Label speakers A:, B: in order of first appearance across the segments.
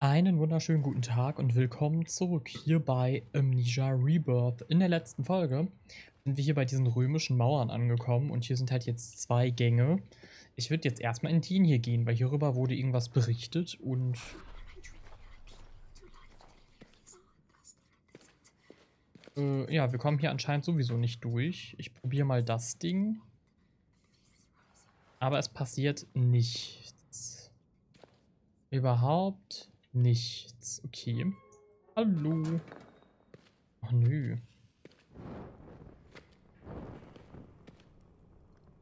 A: Einen wunderschönen guten Tag und willkommen zurück hier bei Amnesia Rebirth. In der letzten Folge sind wir hier bei diesen römischen Mauern angekommen und hier sind halt jetzt zwei Gänge. Ich würde jetzt erstmal in den hier gehen, weil hierüber wurde irgendwas berichtet und... Äh, ja, wir kommen hier anscheinend sowieso nicht durch. Ich probiere mal das Ding. Aber es passiert nichts. Überhaupt nichts. Okay. Hallo. Ach nö.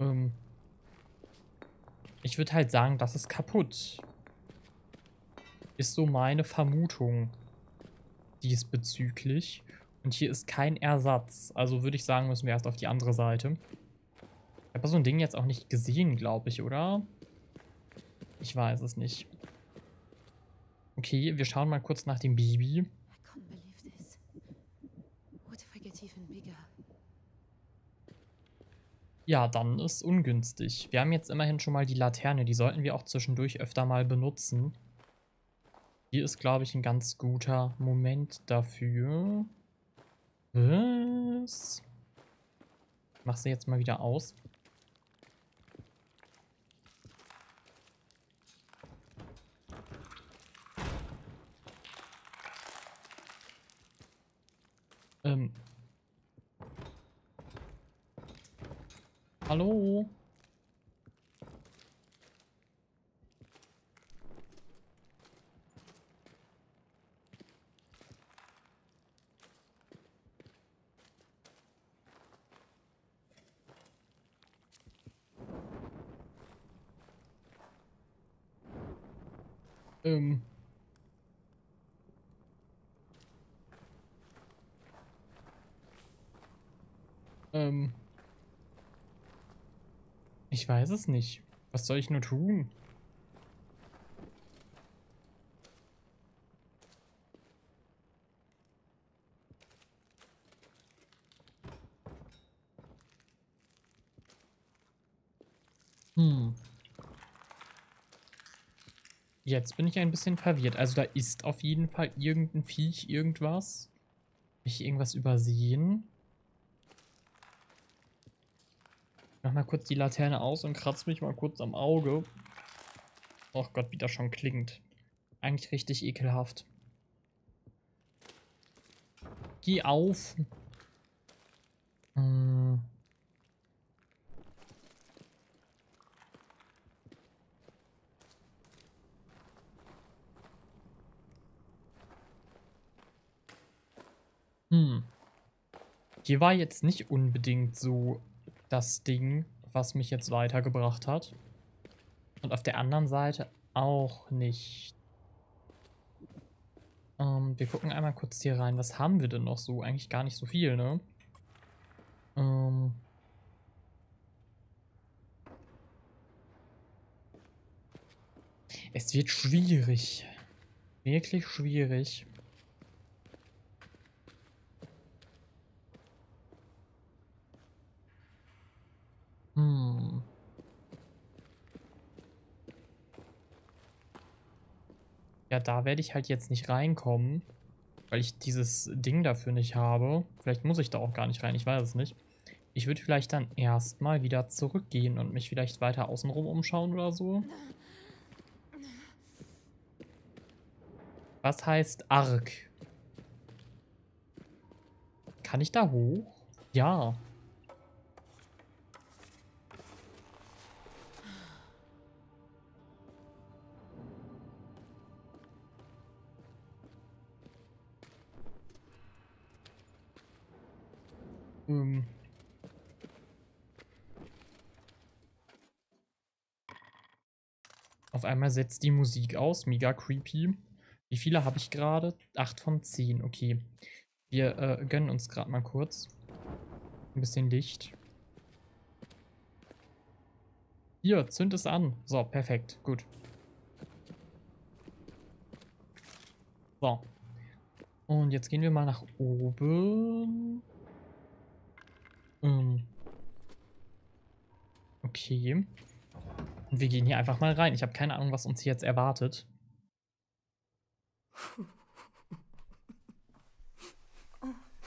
A: Ähm. Ich würde halt sagen, das ist kaputt. Ist so meine Vermutung diesbezüglich. Und hier ist kein Ersatz. Also würde ich sagen, müssen wir erst auf die andere Seite. Ich habe so ein Ding jetzt auch nicht gesehen, glaube ich, oder? Ich weiß es nicht. Okay, wir schauen mal kurz nach dem Baby. Ja, dann ist ungünstig. Wir haben jetzt immerhin schon mal die Laterne. Die sollten wir auch zwischendurch öfter mal benutzen. Hier ist, glaube ich, ein ganz guter Moment dafür. Was? Ich mach sie jetzt mal wieder aus. Ähm. Hallo? Ähm. Ähm. Ich weiß es nicht. Was soll ich nur tun? Hm. Jetzt bin ich ein bisschen verwirrt. Also da ist auf jeden Fall irgendein Viech, irgendwas. Habe ich irgendwas übersehen? Mach mal kurz die Laterne aus und kratze mich mal kurz am Auge. Och Gott, wie das schon klingt. Eigentlich richtig ekelhaft. Geh auf. Hm. Hm. Hier war jetzt nicht unbedingt so das Ding, was mich jetzt weitergebracht hat. Und auf der anderen Seite auch nicht. Ähm, wir gucken einmal kurz hier rein. Was haben wir denn noch so? Eigentlich gar nicht so viel, ne? Ähm. Es wird schwierig. Wirklich schwierig. Da werde ich halt jetzt nicht reinkommen, weil ich dieses Ding dafür nicht habe. Vielleicht muss ich da auch gar nicht rein, ich weiß es nicht. Ich würde vielleicht dann erstmal wieder zurückgehen und mich vielleicht weiter außenrum umschauen oder so. Was heißt Ark? Kann ich da hoch? Ja. Ähm. Auf einmal setzt die Musik aus. Mega creepy. Wie viele habe ich gerade? 8 von 10. Okay. Wir äh, gönnen uns gerade mal kurz. Ein bisschen Licht. Hier, zünd es an. So, perfekt. Gut. So. Und jetzt gehen wir mal nach oben. Ähm. Okay. Und wir gehen hier einfach mal rein. Ich habe keine Ahnung, was uns hier jetzt erwartet.
B: Oh,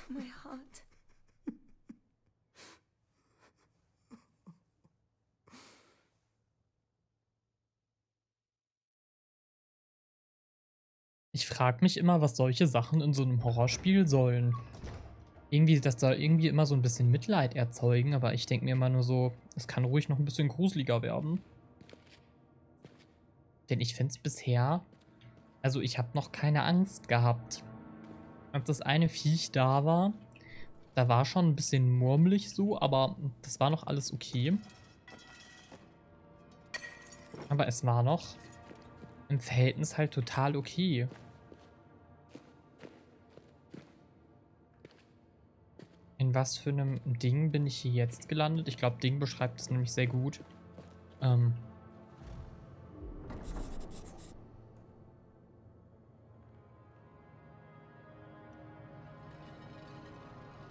B: my heart.
A: Ich frage mich immer, was solche Sachen in so einem Horrorspiel sollen. Irgendwie, das soll irgendwie immer so ein bisschen Mitleid erzeugen, aber ich denke mir immer nur so, es kann ruhig noch ein bisschen gruseliger werden. Denn ich finde es bisher, also ich habe noch keine Angst gehabt. Als das eine Viech da war, da war schon ein bisschen murmelig so, aber das war noch alles okay. Aber es war noch im Verhältnis halt total okay. In was für einem Ding bin ich hier jetzt gelandet? Ich glaube, Ding beschreibt es nämlich sehr gut. Ähm.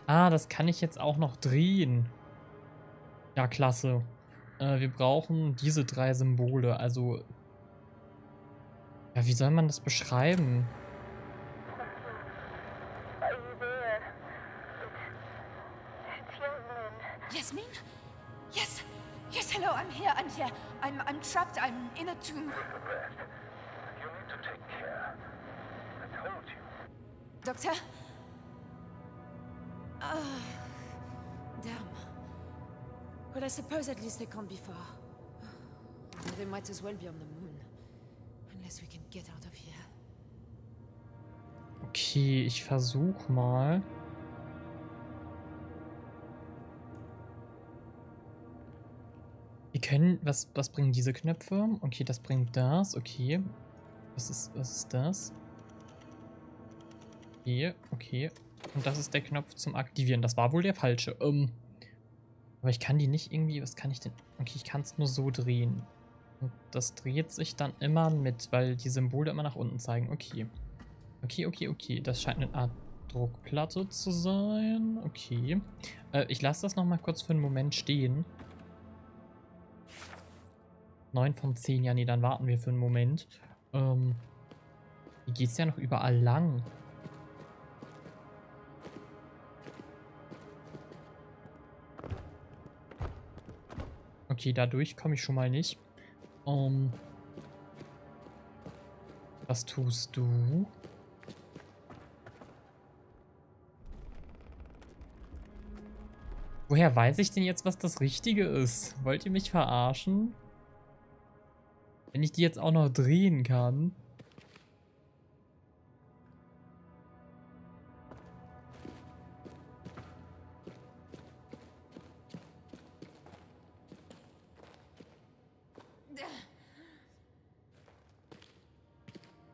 A: Ah, das kann ich jetzt auch noch drehen. Ja, klasse. Äh, wir brauchen diese drei Symbole. Also ja, wie soll man das beschreiben?
C: I'm in a tomb.
D: You need to take care. I told you.
C: Doctor? Ah, damn. Well, I suppose at least they can't be far. They might as well be on the moon. Unless we can get out of here.
A: Okay, ich versuch mal. Wir können, was, was bringen diese Knöpfe? Okay, das bringt das, okay. Was ist, was ist das? Okay, okay. Und das ist der Knopf zum Aktivieren. Das war wohl der falsche. Ähm, aber ich kann die nicht irgendwie, was kann ich denn? Okay, ich kann es nur so drehen. Und das dreht sich dann immer mit, weil die Symbole immer nach unten zeigen. Okay. Okay, okay, okay. Das scheint eine Art Druckplatte zu sein. Okay. Äh, ich lasse das nochmal kurz für einen Moment stehen. 9 von 10. Ja, nee, dann warten wir für einen Moment. Ähm, hier geht es ja noch überall lang. Okay, dadurch komme ich schon mal nicht. Ähm, was tust du? Woher weiß ich denn jetzt, was das Richtige ist? Wollt ihr mich verarschen? Wenn ich die jetzt auch noch drehen kann.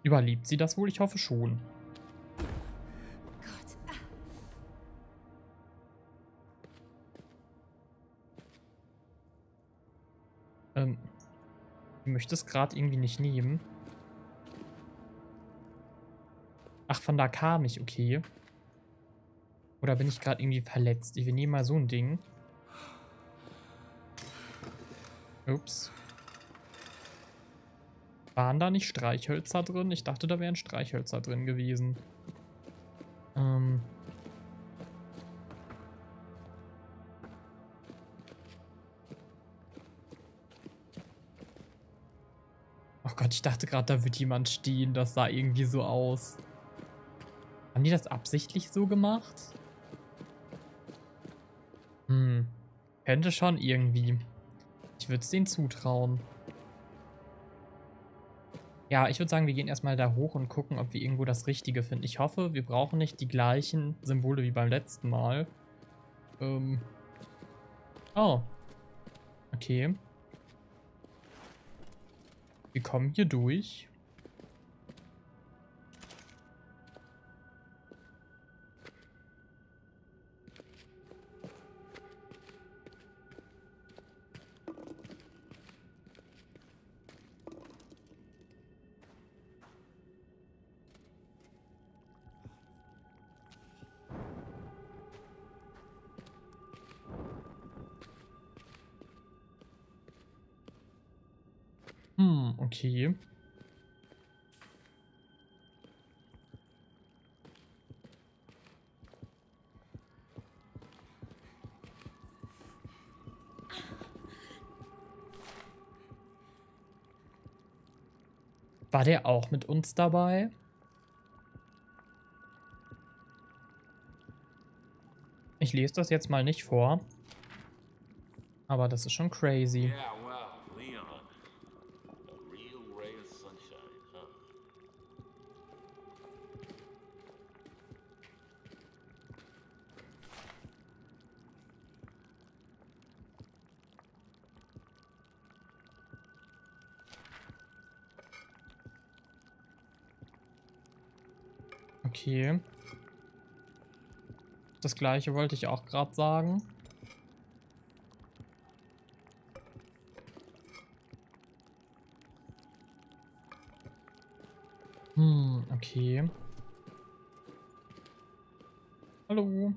A: Überlebt sie das wohl? Ich hoffe schon. Möchte es gerade irgendwie nicht nehmen. Ach, von da kam ich, okay. Oder bin ich gerade irgendwie verletzt? Wir nehmen mal so ein Ding. Ups. Waren da nicht Streichhölzer drin? Ich dachte, da wären Streichhölzer drin gewesen. Ähm. Gott, ich dachte gerade, da wird jemand stehen. Das sah irgendwie so aus. Haben die das absichtlich so gemacht? Hm. Könnte schon irgendwie. Ich würde es denen zutrauen. Ja, ich würde sagen, wir gehen erstmal da hoch und gucken, ob wir irgendwo das Richtige finden. Ich hoffe, wir brauchen nicht die gleichen Symbole wie beim letzten Mal. Ähm. Oh. Okay. Wir kommen hier durch. Hm, okay. War der auch mit uns dabei? Ich lese das jetzt mal nicht vor. Aber das ist schon crazy.
E: Yeah,
A: Okay. Das gleiche wollte ich auch gerade sagen. Hm, okay. Hallo.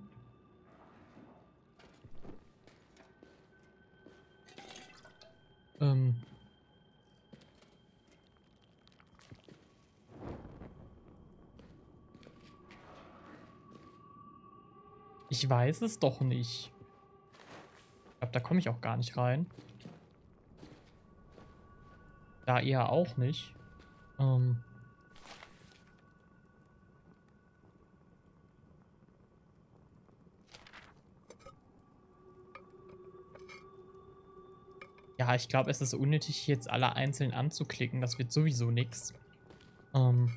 A: Ich weiß es doch nicht. Ich glaube, da komme ich auch gar nicht rein. Da eher auch nicht. Ähm. Ja, ich glaube, es ist unnötig, jetzt alle einzeln anzuklicken. Das wird sowieso nichts. Ähm.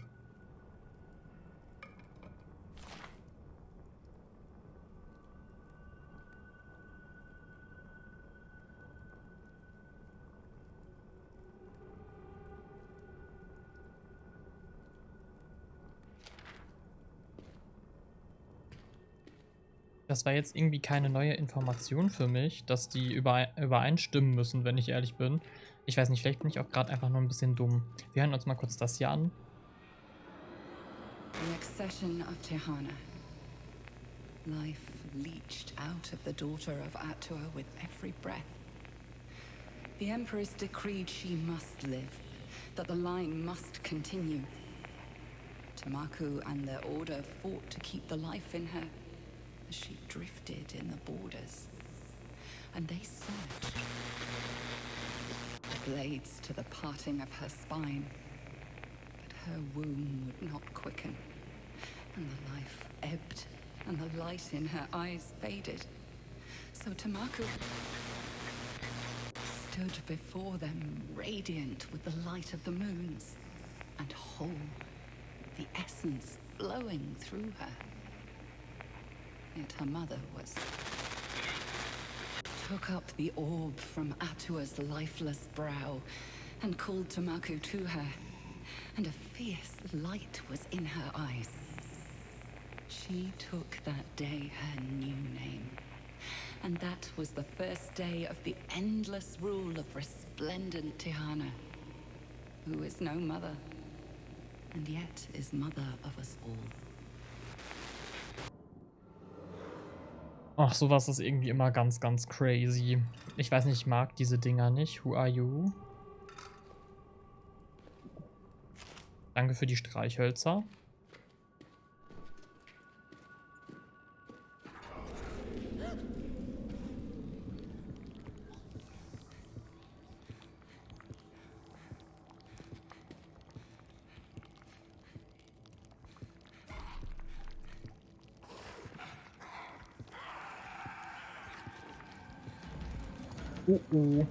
A: Das war jetzt irgendwie keine neue Information für mich, dass die übere übereinstimmen müssen, wenn ich ehrlich bin. Ich weiß nicht, vielleicht bin ich auch gerade einfach nur ein bisschen dumm. Wir hören uns mal kurz das hier an.
F: The accession of Tehana. Life leached out of the daughter of Atua with every breath. The Empress decreed she must live, that the line must continue. Tamaku and their order fought to keep the life in her as she drifted in the borders. And they searched. Blades to the parting of her spine. But her womb would not quicken, and the life ebbed, and the light in her eyes faded. So Tamaku stood before them, radiant with the light of the moons, and whole, the essence flowing through her. Yet her mother was. Took up the orb from Atua's lifeless brow and called Tamaku to her, and a fierce light was in her eyes. She took that day her new name, and that was the first day of the endless rule of resplendent Tihana, who is no mother, and yet is mother of us all.
A: Ach, sowas ist irgendwie immer ganz, ganz crazy. Ich weiß nicht, ich mag diese Dinger nicht. Who are you? Danke für die Streichhölzer. Oh oh.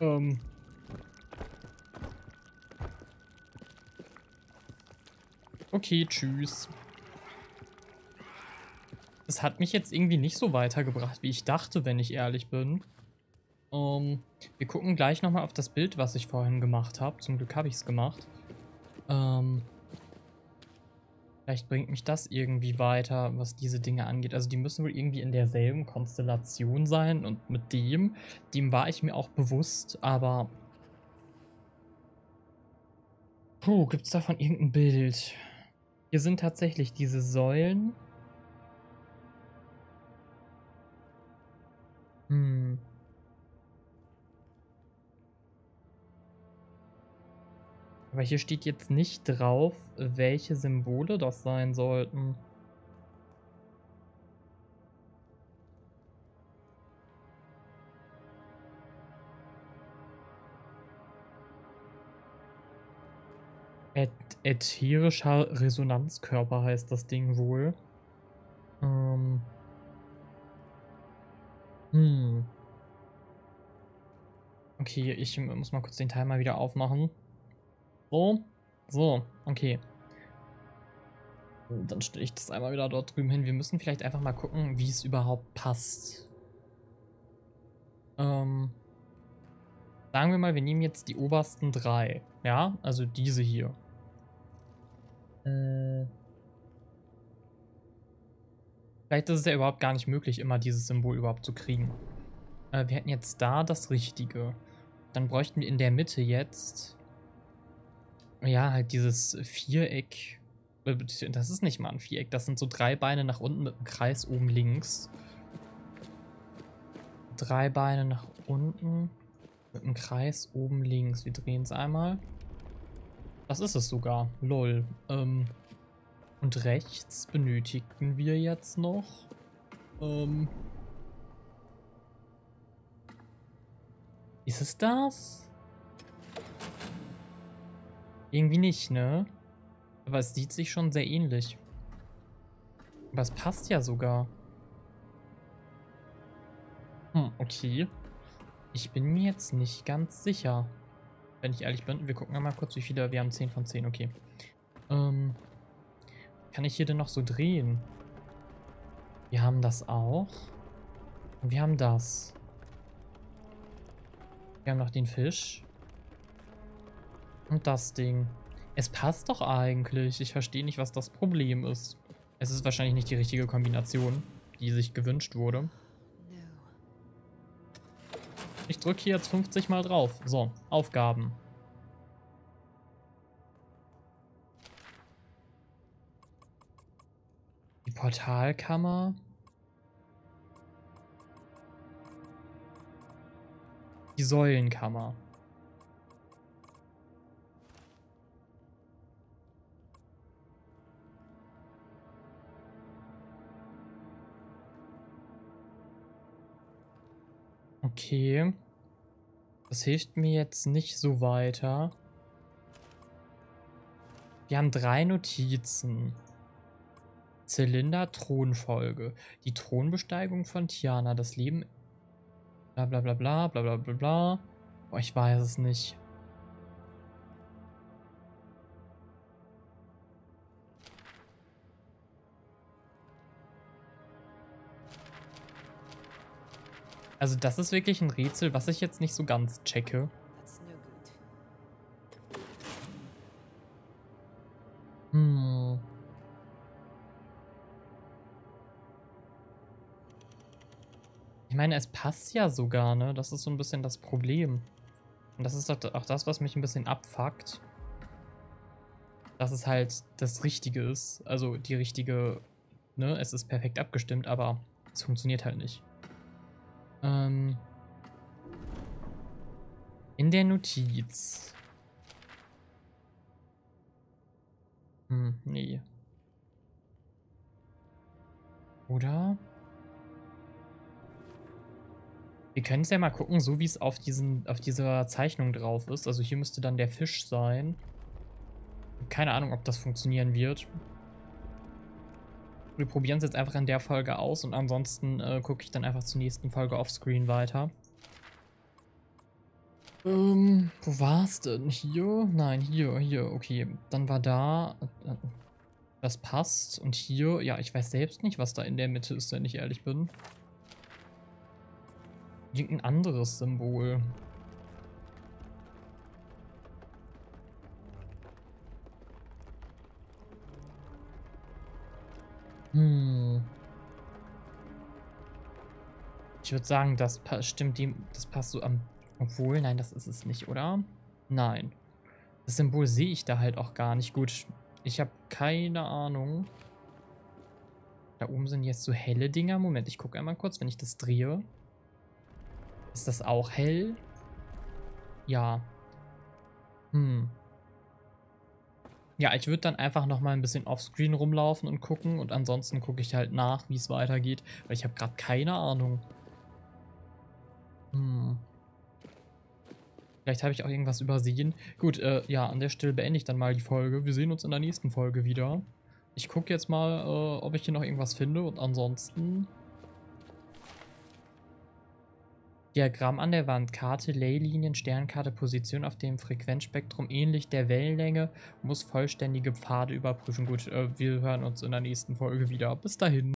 A: Ähm. Okay, tschüss. Das hat mich jetzt irgendwie nicht so weitergebracht, wie ich dachte, wenn ich ehrlich bin. Ähm, wir gucken gleich nochmal auf das Bild, was ich vorhin gemacht habe. Zum Glück habe ich es gemacht. Ähm, vielleicht bringt mich das irgendwie weiter, was diese Dinge angeht. Also die müssen wohl irgendwie in derselben Konstellation sein und mit dem, dem war ich mir auch bewusst, aber... Puh, gibt es davon irgendein Bild? Hier sind tatsächlich diese Säulen. Aber hier steht jetzt nicht drauf, welche Symbole das sein sollten. Ät ätherischer Resonanzkörper heißt das Ding wohl. Ähm. Hm. Okay, ich muss mal kurz den Timer wieder aufmachen. So. So, okay. Dann stelle ich das einmal wieder dort drüben hin. Wir müssen vielleicht einfach mal gucken, wie es überhaupt passt. Ähm. Sagen wir mal, wir nehmen jetzt die obersten drei. Ja, also diese hier. Äh. Vielleicht ist es ja überhaupt gar nicht möglich, immer dieses Symbol überhaupt zu kriegen. Äh, wir hätten jetzt da das Richtige. Dann bräuchten wir in der Mitte jetzt... Ja, halt dieses Viereck. Äh, das ist nicht mal ein Viereck. Das sind so drei Beine nach unten mit einem Kreis oben links. Drei Beine nach unten mit einem Kreis oben links. Wir drehen es einmal. Das ist es sogar. Lol. Ähm, und rechts benötigten wir jetzt noch. Ähm, ist es das? Irgendwie nicht, ne? Aber es sieht sich schon sehr ähnlich. Aber es passt ja sogar. Hm, okay. Ich bin mir jetzt nicht ganz sicher. Wenn ich ehrlich bin. Wir gucken mal kurz, wie viele. Wir haben 10 von 10, okay. Ähm, kann ich hier denn noch so drehen? Wir haben das auch. Und wir haben das. Wir haben noch den Fisch. Und das Ding. Es passt doch eigentlich. Ich verstehe nicht, was das Problem ist. Es ist wahrscheinlich nicht die richtige Kombination, die sich gewünscht wurde. Ich drücke hier jetzt 50 mal drauf. So, Aufgaben. Die Portalkammer. Die Säulenkammer. Okay. Das hilft mir jetzt nicht so weiter. Wir haben drei Notizen. Zylinder, Thronfolge. Die Thronbesteigung von Tiana. Das Leben. Bla bla bla bla bla bla bla. Boah, ich weiß es nicht. Also das ist wirklich ein Rätsel, was ich jetzt nicht so ganz checke. Hm. Ich meine, es passt ja sogar, ne? Das ist so ein bisschen das Problem. Und das ist auch das, was mich ein bisschen abfuckt. Dass es halt das Richtige ist. Also die richtige, ne? Es ist perfekt abgestimmt, aber es funktioniert halt nicht. Ähm, in der Notiz. Hm, nee. Oder? Wir können es ja mal gucken, so wie es auf, diesen, auf dieser Zeichnung drauf ist. Also hier müsste dann der Fisch sein. Keine Ahnung, ob das funktionieren wird. Wir probieren es jetzt einfach in der Folge aus und ansonsten äh, gucke ich dann einfach zur nächsten Folge offscreen weiter. Ähm, wo war es denn? Hier? Nein, hier, hier, okay. Dann war da, äh, das passt. Und hier, ja, ich weiß selbst nicht, was da in der Mitte ist, wenn ich ehrlich bin. Irgendein anderes Symbol. Hm. Ich würde sagen, das stimmt dem, das passt so am. Obwohl, nein, das ist es nicht, oder? Nein. Das Symbol sehe ich da halt auch gar nicht. Gut, ich habe keine Ahnung. Da oben sind jetzt so helle Dinger. Moment, ich gucke einmal kurz, wenn ich das drehe. Ist das auch hell? Ja. Hm. Ja, ich würde dann einfach nochmal ein bisschen offscreen rumlaufen und gucken und ansonsten gucke ich halt nach, wie es weitergeht, weil ich habe gerade keine Ahnung. Hm. Vielleicht habe ich auch irgendwas übersehen. Gut, äh, ja, an der Stelle beende ich dann mal die Folge. Wir sehen uns in der nächsten Folge wieder. Ich gucke jetzt mal, äh, ob ich hier noch irgendwas finde und ansonsten... Diagramm an der Wand, Karte, Leylinien, Sternkarte, Position auf dem Frequenzspektrum ähnlich der Wellenlänge, muss vollständige Pfade überprüfen. Gut, äh, wir hören uns in der nächsten Folge wieder. Bis dahin.